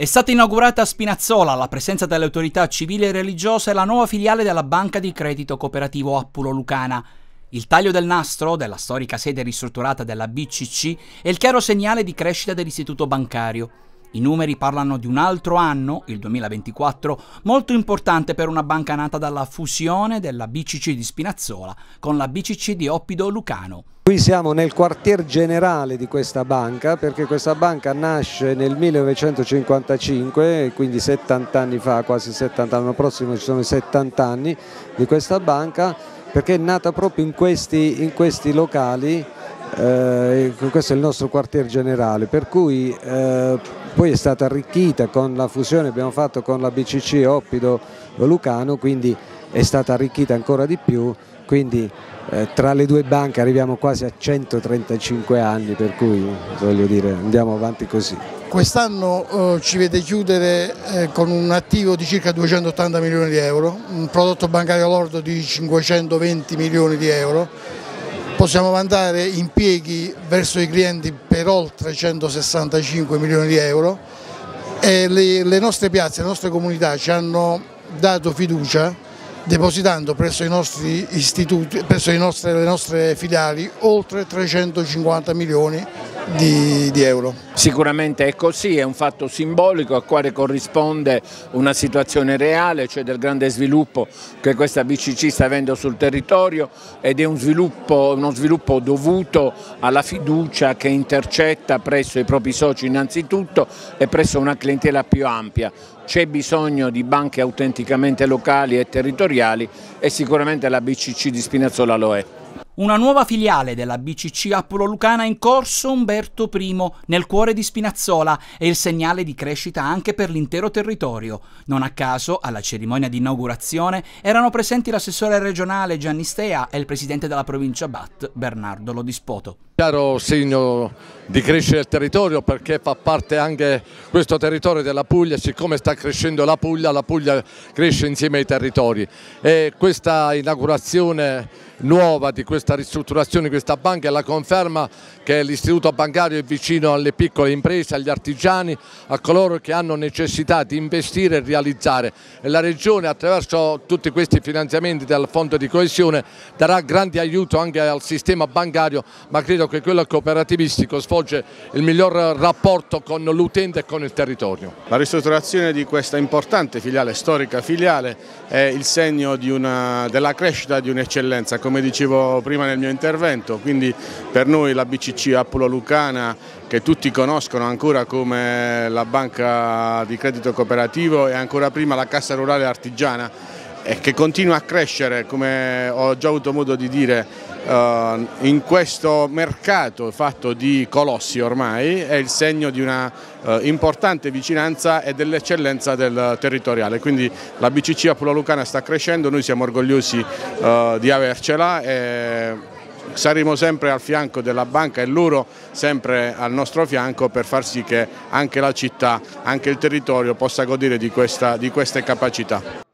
È stata inaugurata a Spinazzola, alla presenza delle autorità civili e religiose, la nuova filiale della banca di credito cooperativo Appulo Lucana. Il taglio del nastro, della storica sede ristrutturata della BCC, è il chiaro segnale di crescita dell'istituto bancario. I numeri parlano di un altro anno, il 2024, molto importante per una banca nata dalla fusione della BCC di Spinazzola con la BCC di Oppido Lucano. Qui siamo nel quartier generale di questa banca perché questa banca nasce nel 1955, quindi 70 anni fa, quasi 70 l'anno prossimo ci sono i 70 anni di questa banca perché è nata proprio in questi, in questi locali eh, questo è il nostro quartier generale, per cui eh, poi è stata arricchita con la fusione che abbiamo fatto con la BCC Oppido Lucano, quindi è stata arricchita ancora di più, quindi eh, tra le due banche arriviamo quasi a 135 anni, per cui voglio dire andiamo avanti così. Quest'anno eh, ci vede chiudere eh, con un attivo di circa 280 milioni di euro, un prodotto bancario lordo di 520 milioni di euro, possiamo mandare impieghi verso i clienti per oltre 165 milioni di euro e le, le nostre piazze, le nostre comunità ci hanno dato fiducia depositando presso, i nostri istituti, presso nostre, le nostre filiali oltre 350 milioni di, di, euro. Sicuramente è così, è un fatto simbolico al quale corrisponde una situazione reale, cioè del grande sviluppo che questa BCC sta avendo sul territorio ed è un sviluppo, uno sviluppo dovuto alla fiducia che intercetta presso i propri soci innanzitutto e presso una clientela più ampia. C'è bisogno di banche autenticamente locali e territoriali e sicuramente la BCC di Spinazzola lo è. Una nuova filiale della BCC Apollo Lucana in corso Umberto I, nel cuore di Spinazzola, è il segnale di crescita anche per l'intero territorio. Non a caso, alla cerimonia di inaugurazione, erano presenti l'assessore regionale Gianni Stea e il presidente della provincia Bat, Bernardo Lodispoto. Chiaro segno di crescere il territorio perché fa parte anche questo territorio della Puglia, siccome sta crescendo la Puglia, la Puglia cresce insieme ai territori e questa inaugurazione nuova di questa ristrutturazione di questa banca è la conferma che l'istituto bancario è vicino alle piccole imprese, agli artigiani, a coloro che hanno necessità di investire e realizzare e la Regione attraverso tutti questi finanziamenti del fondo di coesione darà grande aiuto anche al sistema bancario ma credo che quello cooperativistico svolge il miglior rapporto con l'utente e con il territorio. La ristrutturazione di questa importante filiale, storica filiale, è il segno una, della crescita di un'eccellenza come dicevo prima nel mio intervento, quindi per noi la BCC Apollo Lucana che tutti conoscono ancora come la banca di credito cooperativo e ancora prima la Cassa Rurale Artigiana e che continua a crescere come ho già avuto modo di dire eh, in questo mercato fatto di colossi ormai è il segno di una eh, importante vicinanza e dell'eccellenza del territoriale, quindi la BCC Apula Lucana sta crescendo, noi siamo orgogliosi eh, di avercela e saremo sempre al fianco della banca e loro sempre al nostro fianco per far sì che anche la città, anche il territorio possa godere di, questa, di queste capacità.